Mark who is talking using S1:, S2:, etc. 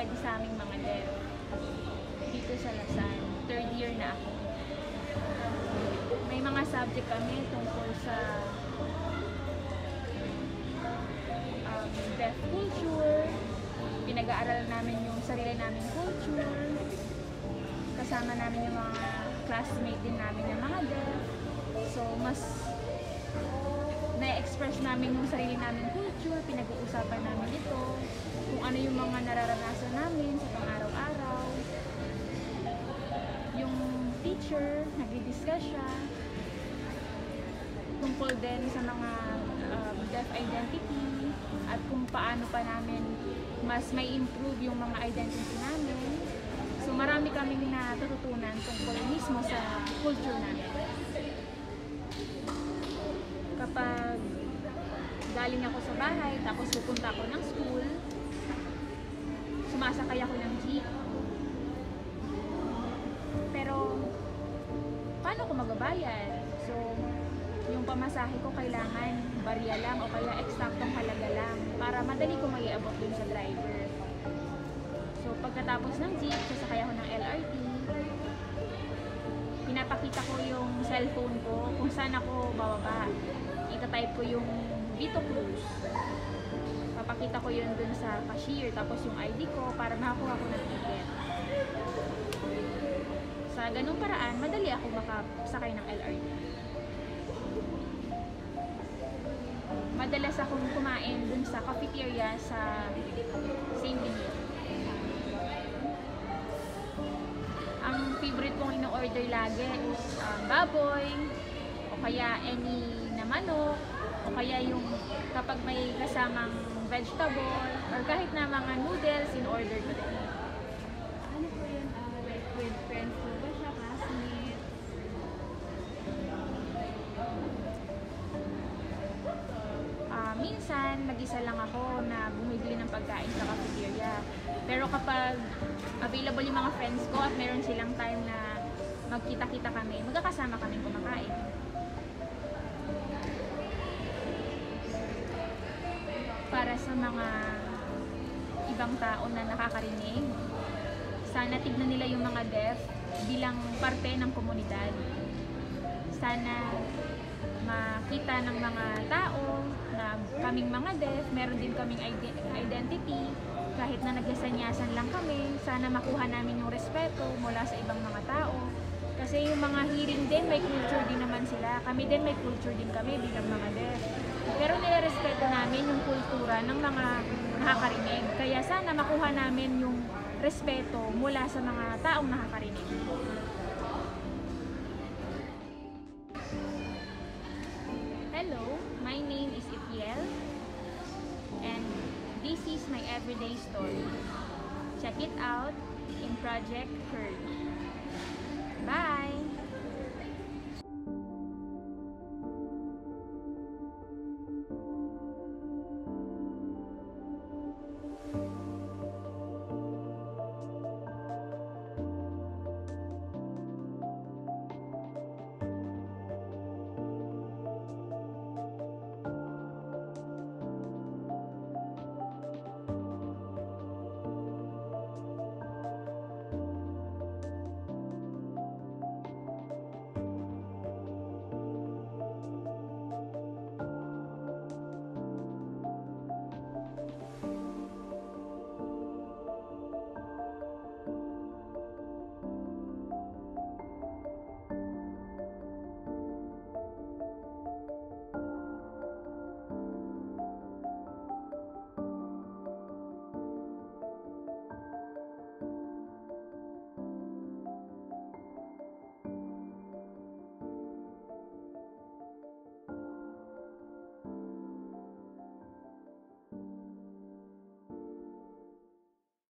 S1: pwede sa aming mga dev. Dito sa Lasan. Third year na ako. May mga subject kami tungkol sa um, deaf culture. Pinag-aaralan namin yung sarili naming culture. Kasama namin yung mga classmate din namin yung mga deaf. So, mas na-express namin yung sarili naming culture, pinag-uusapan namin ito, kung ano yung mga nararanasan namin sa pang-araw-araw. Yung teacher, nag-discuss siya tungkol din sa mga um, deaf identity at kung paano pa namin mas may improve yung mga identity namin. So marami kaming natututunan tungkol mismo sa culture namin. Kapag galing ako sa bahay, tapos pupunta ako ng school, sumasakay ako ng jeep. Pero, paano ko magbabayad? So, yung pamasahe ko kailangan barya lang o kaya eksaktong halaga lang para madali ko maiabot dun sa driver. So, pagkatapos ng jeep, sasakay ako ng LRT, pinapakita ko yung cellphone ko kung saan ako bababa. Ita-type ko yung Vito Cruz. Papakita ko yun dun sa cashier, tapos yung ID ko para makakuha ko ng ticket. Sa ganung paraan, madali ako makasakay ng LRT. Madalas akong kumain dun sa cafeteria sa St. Benito. Ang favorite kong ino-order lagi is um, baboy, kaya any na manok, o kaya yung kapag may kasamang vegetable, or kahit na mga noodles, in-order ko din.
S2: Ano po yun? ah, like with friends po ba siya? Classmates?
S1: Ah, minsan, mag-isa lang ako na bumibili ng pagkain sa cafeteria. Pero kapag available yung mga friends ko at meron silang time na magkita-kita kami, magkakasama kami kumakain. Para sa mga ibang tao na nakakarinig, sana tignan nila yung mga deaf bilang parte ng komunidad. Sana makita ng mga tao na kaming mga deaf, meron din kaming ide- identity, kahit na nagyasanyasan lang kami, sana makuha namin yung respeto mula sa ibang mga tao. Kasi yung mga hearing din, may culture din naman sila. Kami din may culture din kami bilang mga deaf. Pero nirespeto namin yung kultura ng mga nakakarinig. Kaya sana makuha namin yung respeto mula sa mga taong nakakarinig. Hello, my name is Ipiel and this is my everyday story. Check it out in Project Heard. Bye!